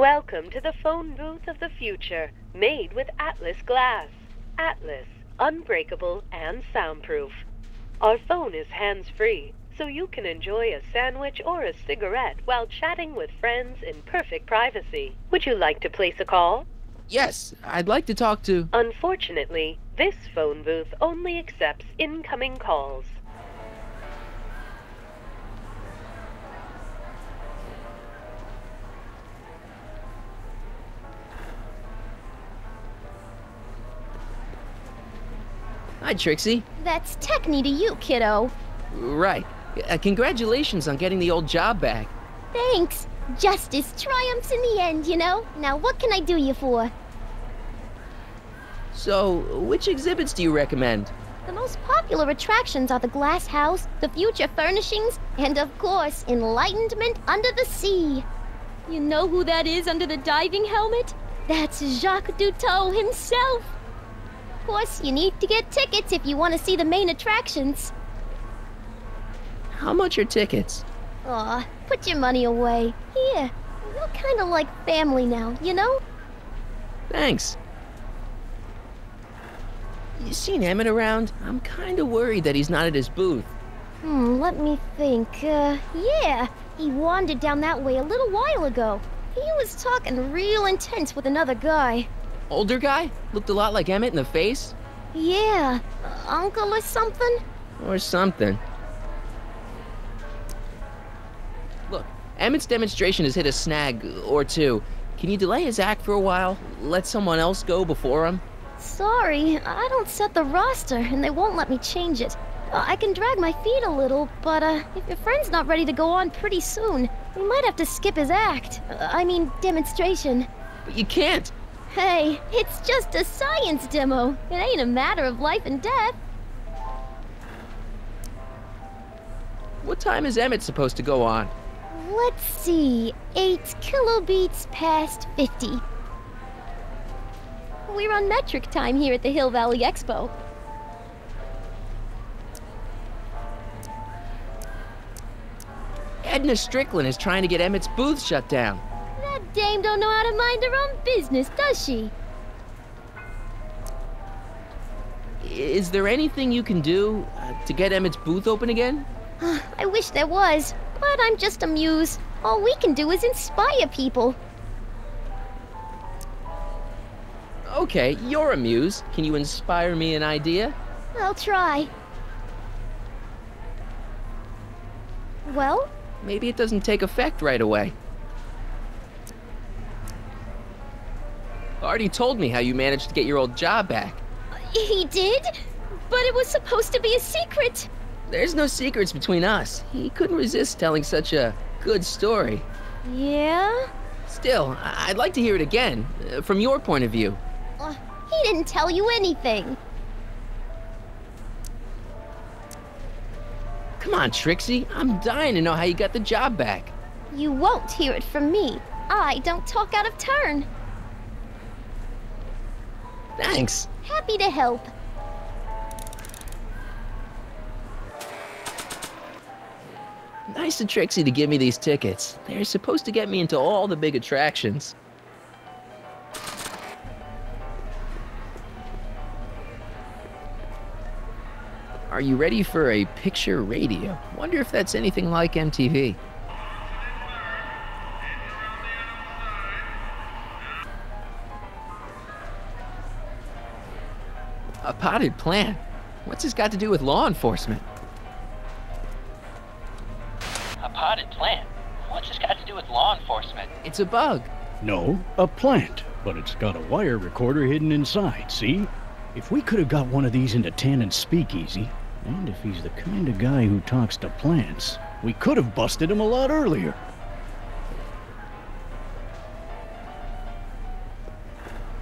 Welcome to the phone booth of the future, made with Atlas glass. Atlas, unbreakable and soundproof. Our phone is hands free, so you can enjoy a sandwich or a cigarette while chatting with friends in perfect privacy. Would you like to place a call? Yes, I'd like to talk to. Unfortunately, this phone booth only accepts incoming calls. Hi, Trixie. That's Techni to you, kiddo. Right. Uh, congratulations on getting the old job back. Thanks. Justice triumphs in the end, you know? Now what can I do you for? So, which exhibits do you recommend? The most popular attractions are the Glass House, the Future Furnishings, and of course, Enlightenment Under the Sea. You know who that is under the diving helmet? That's Jacques Duteau himself. Of course, you need to get tickets if you want to see the main attractions. How much are tickets? Aw, put your money away. Here, we're kinda like family now, you know? Thanks. You seen Emmett around? I'm kinda worried that he's not at his booth. Hmm, let me think. Uh, yeah, he wandered down that way a little while ago. He was talking real intense with another guy. Older guy? Looked a lot like Emmett in the face? Yeah, uncle or something? Or something. Look, Emmett's demonstration has hit a snag or two. Can you delay his act for a while? Let someone else go before him? Sorry, I don't set the roster, and they won't let me change it. Uh, I can drag my feet a little, but uh, if your friend's not ready to go on pretty soon, we might have to skip his act. Uh, I mean, demonstration. But you can't! Hey, it's just a science demo. It ain't a matter of life and death. What time is Emmett supposed to go on? Let's see, 8 kilobeats past 50. We're on metric time here at the Hill Valley Expo. Edna Strickland is trying to get Emmett's booth shut down. Dame don't know how to mind her own business, does she? Is there anything you can do uh, to get Emmett's booth open again? I wish there was, but I'm just a muse. All we can do is inspire people. Okay, you're a muse. Can you inspire me an idea? I'll try. Well, Maybe it doesn't take effect right away. Artie told me how you managed to get your old job back. he did? But it was supposed to be a secret. There's no secrets between us. He couldn't resist telling such a good story. Yeah? Still, I'd like to hear it again, uh, from your point of view. Uh, he didn't tell you anything. Come on, Trixie. I'm dying to know how you got the job back. You won't hear it from me. I don't talk out of turn. Thanks. Happy to help. Nice of Trixie to give me these tickets. They're supposed to get me into all the big attractions. Are you ready for a picture radio? Wonder if that's anything like MTV. Potted plant? What's this got to do with law enforcement? A potted plant? What's this got to do with law enforcement? It's a bug. No, a plant, but it's got a wire recorder hidden inside, see? If we could have got one of these into Tannen's speakeasy, and if he's the kind of guy who talks to plants, we could have busted him a lot earlier.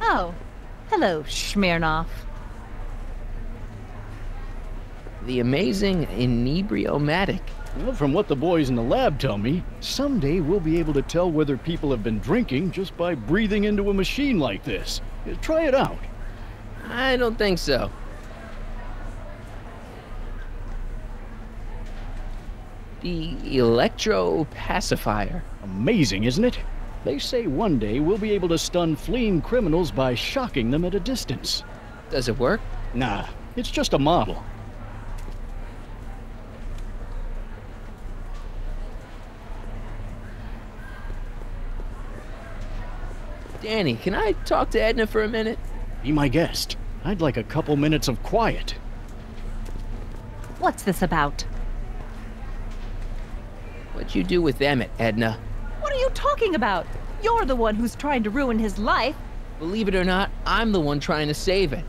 Oh, hello, Smirnoff. The amazing inebriomatic. Well, from what the boys in the lab tell me, someday we'll be able to tell whether people have been drinking just by breathing into a machine like this. Uh, Try it out. I don't think so. The electro pacifier. Amazing, isn't it? They say one day we'll be able to stun fleeing criminals by shocking them at a distance. Does it work? Nah, it's just a model. Danny, can I talk to Edna for a minute? Be my guest. I'd like a couple minutes of quiet. What's this about? What'd you do with Emmett, Edna? What are you talking about? You're the one who's trying to ruin his life. Believe it or not, I'm the one trying to save it.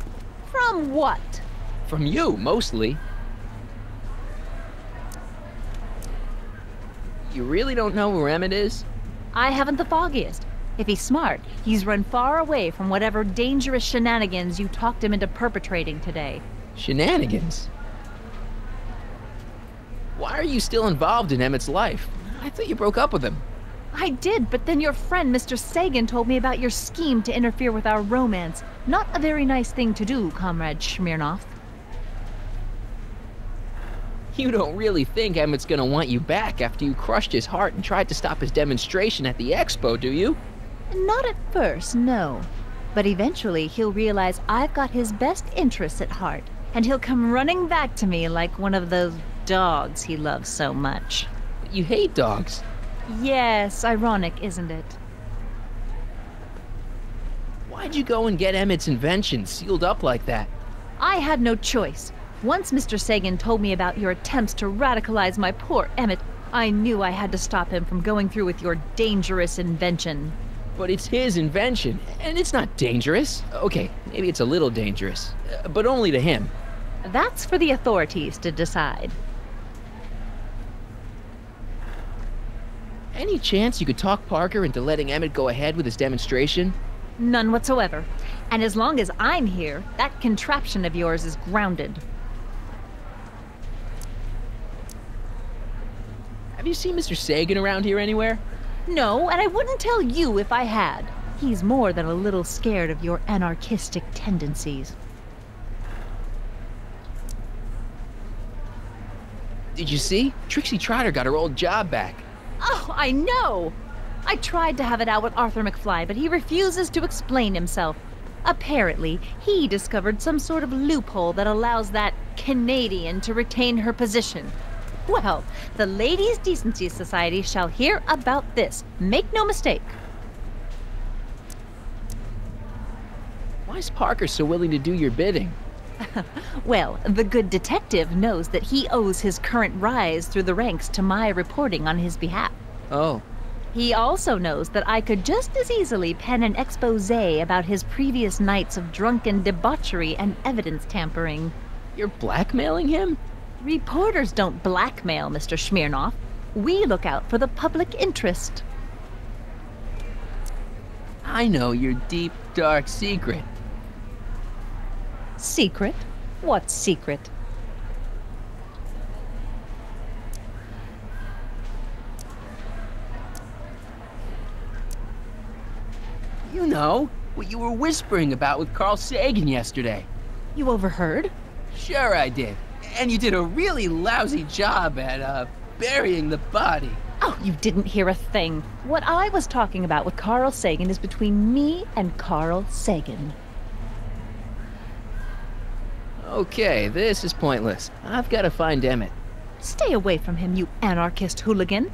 From what? From you, mostly. You really don't know where Emmett is? I haven't the foggiest. If he's smart, he's run far away from whatever dangerous shenanigans you talked him into perpetrating today. Shenanigans? Why are you still involved in Emmett's life? I thought you broke up with him. I did, but then your friend Mr. Sagan told me about your scheme to interfere with our romance. Not a very nice thing to do, Comrade Smirnov. You don't really think Emmett's gonna want you back after you crushed his heart and tried to stop his demonstration at the expo, do you? Not at first, no. But eventually he'll realize I've got his best interests at heart, and he'll come running back to me like one of those dogs he loves so much. You hate dogs. Yes, ironic, isn't it? Why'd you go and get Emmett's invention sealed up like that? I had no choice. Once Mr. Sagan told me about your attempts to radicalize my poor Emmett, I knew I had to stop him from going through with your dangerous invention. But it's his invention, and it's not dangerous. Okay, maybe it's a little dangerous, uh, but only to him. That's for the authorities to decide. Any chance you could talk Parker into letting Emmett go ahead with his demonstration? None whatsoever. And as long as I'm here, that contraption of yours is grounded. Have you seen Mr. Sagan around here anywhere? No, and I wouldn't tell you if I had. He's more than a little scared of your anarchistic tendencies. Did you see? Trixie Trotter got her old job back. Oh, I know! I tried to have it out with Arthur McFly, but he refuses to explain himself. Apparently, he discovered some sort of loophole that allows that Canadian to retain her position. Well, the Ladies' Decency Society shall hear about this. Make no mistake. Why is Parker so willing to do your bidding? Well, the good detective knows that he owes his current rise through the ranks to my reporting on his behalf. Oh, He also knows that I could just as easily pen an expose about his previous nights of drunken debauchery and evidence tampering. you're blackmailing him? Reporters don't blackmail, Mr. Smirnov. We look out for the public interest. I know your deep, dark secret. Secret? What secret? You know, what you were whispering about with Carl Sagan yesterday. You overheard? Sure I did. And you did a really lousy job at, uh, burying the body. Oh, you didn't hear a thing. What I was talking about with Carl Sagan is between me and Carl Sagan. Okay, this is pointless. I've got to find Emmett. Stay away from him, you anarchist hooligan.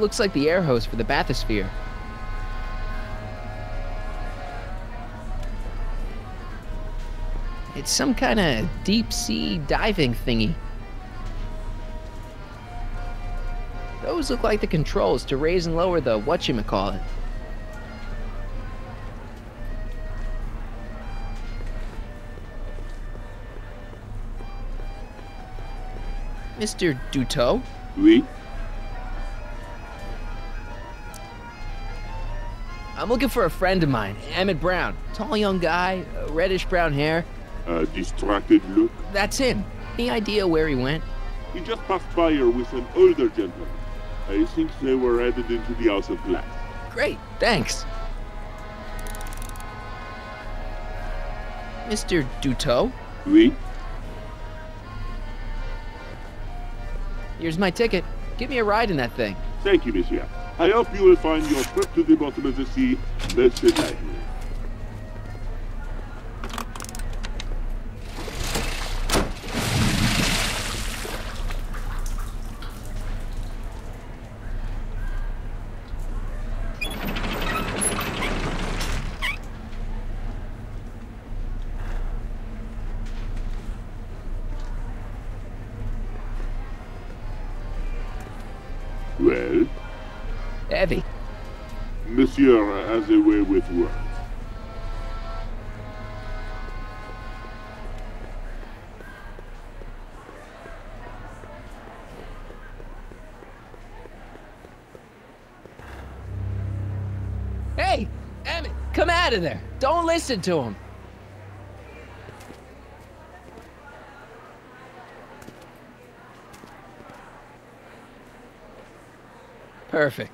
Looks like the air hose for the bathysphere. It's some kind of deep sea diving thingy. Those look like the controls to raise and lower the whatchamacallit. Mr. Duteau? Oui. I'm looking for a friend of mine, Emmett Brown. Tall young guy, uh, reddish brown hair. A distracted look? That's him. Any idea where he went? He just passed by here with an older gentleman. I think they were headed into the House of Glass. Great, thanks. Mr. Duteau. Oui? Here's my ticket. Give me a ride in that thing. Thank you, monsieur. I hope you will find your trip to the bottom of the sea less delightful. Heavy. monsieur has a way with words. Hey, Emmett, come out of there. Don't listen to him. Perfect.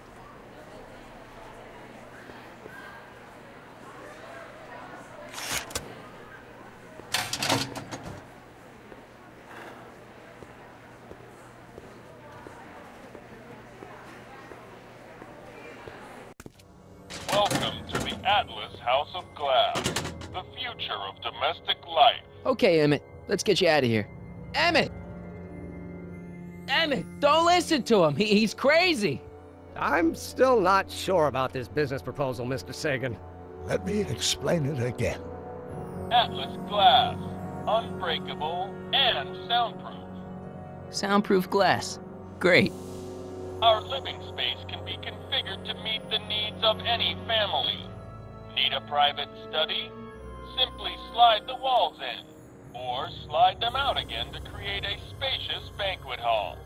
Okay, Emmett, let's get you out of here. Emmett! Emmett, don't listen to him. He, he's crazy. I'm still not sure about this business proposal, Mr. Sagan. Let me explain it again. Atlas Glass, unbreakable and soundproof. Soundproof glass. Great. Our living space can be configured to meet the needs of any family. Need a private study? Simply slide the walls in, or slide them out again to create a spacious banquet hall.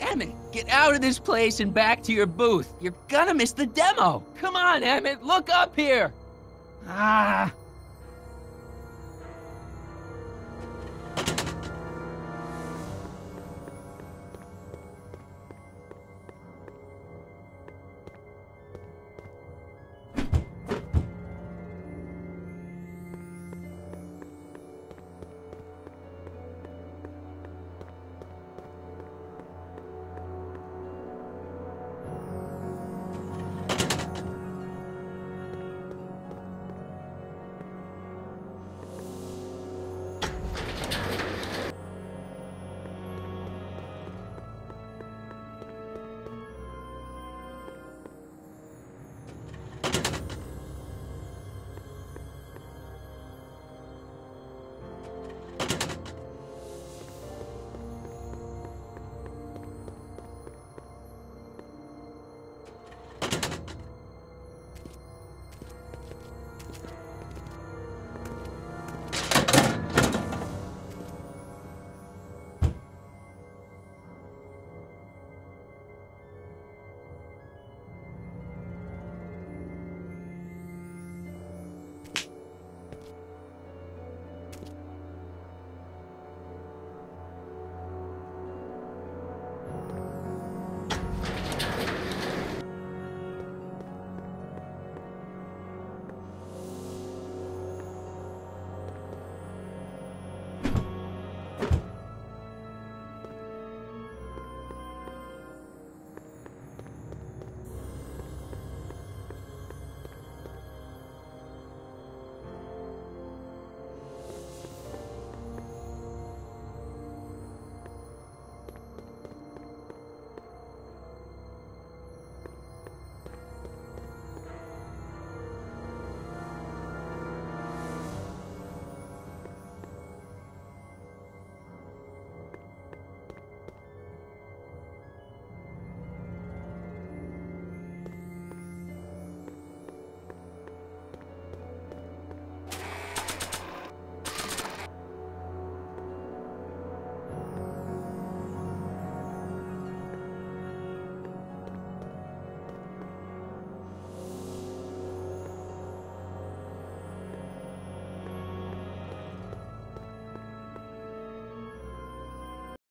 Emmett, get out of this place and back to your booth. You're gonna miss the demo. Come on, Emmett, look up here. Ah,